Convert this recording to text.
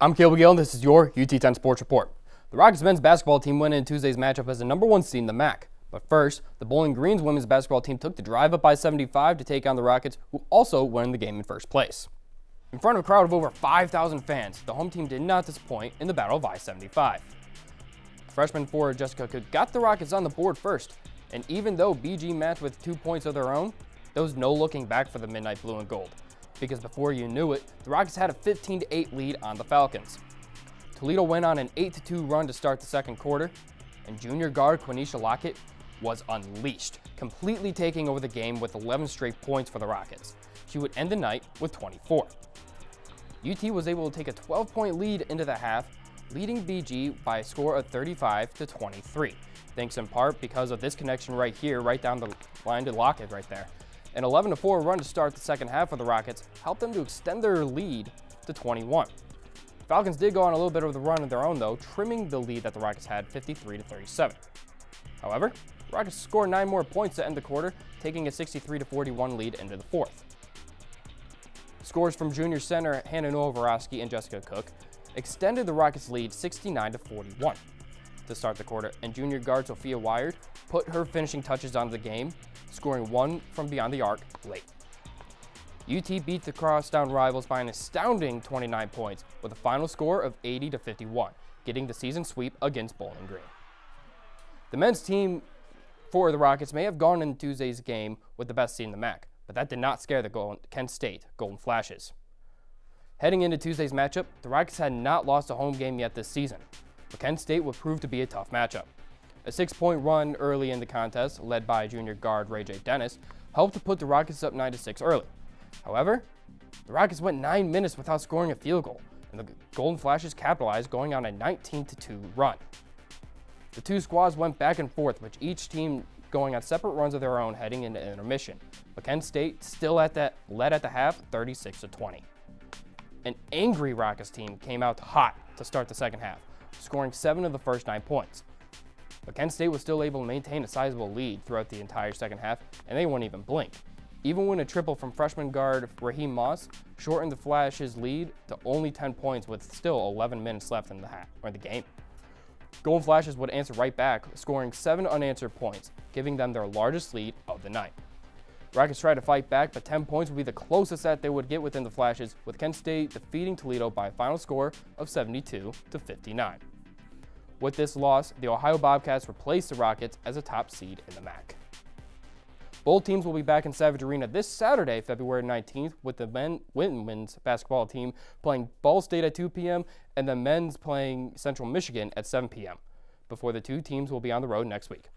I'm Caleb Gill, and this is your UT10 Sports Report. The Rockets men's basketball team went in Tuesday's matchup as the number one seed in the MAC. But first, the Bowling Greens women's basketball team took the drive up by 75 to take on the Rockets, who also won the game in first place. In front of a crowd of over 5,000 fans, the home team did not disappoint in the battle of I-75. Freshman forward Jessica Cook got the Rockets on the board first, and even though BG matched with two points of their own, there was no looking back for the Midnight Blue and Gold because before you knew it, the Rockets had a 15-8 lead on the Falcons. Toledo went on an 8-2 run to start the second quarter, and junior guard Quinesha Lockett was unleashed, completely taking over the game with 11 straight points for the Rockets. She would end the night with 24. UT was able to take a 12-point lead into the half, leading BG by a score of 35 to 23, thanks in part because of this connection right here, right down the line to Lockett right there. An 11-4 run to start the second half of the Rockets helped them to extend their lead to 21. Falcons did go on a little bit of the run of their own, though, trimming the lead that the Rockets had 53 to 37. However, Rockets scored nine more points to end the quarter, taking a 63 to 41 lead into the fourth. Scores from junior center Hannah Noveroske and Jessica Cook extended the Rockets' lead 69 to 41 to start the quarter, and junior guard Sophia Wiard put her finishing touches on the game, scoring one from beyond the arc late. UT beat the crosstown rivals by an astounding 29 points with a final score of 80 to 51, getting the season sweep against Bowling Green. The men's team for the Rockets may have gone in Tuesday's game with the best seed in the MAC, but that did not scare the Golden, Kent State Golden Flashes. Heading into Tuesday's matchup, the Rockets had not lost a home game yet this season, but Kent State would prove to be a tough matchup. A six-point run early in the contest, led by junior guard RayJ Dennis, helped to put the Rockets up 9-6 early. However, the Rockets went nine minutes without scoring a field goal, and the Golden Flashes capitalized, going on a 19-2 run. The two squads went back and forth, with each team going on separate runs of their own heading into intermission. But Kent State still at that led at the half 36 20. An angry Rockets team came out hot to start the second half, scoring seven of the first nine points. But Kent State was still able to maintain a sizable lead throughout the entire second half, and they wouldn't even blink. Even when a triple from freshman guard Ra'Heim Moss shortened the Flash's lead to only 10 points with still 11 minutes left in the, half, or the game. Golden Flashes would answer right back, scoring seven unanswered points, giving them their largest lead of the night. Rockets tried to fight back, but 10 points would be the closest that they would get within the Flashes, with Kent State defeating Toledo by a final score of 72 to 59. With this loss, the Ohio Bobcats replaced the Rockets as a top seed in the MAC. Both teams will be back in Savage Arena this Saturday, February 19th, with the men, women's basketball team playing Ball State at 2 p.m. and the men's playing Central Michigan at 7 p.m. before the two teams will be on the road next week.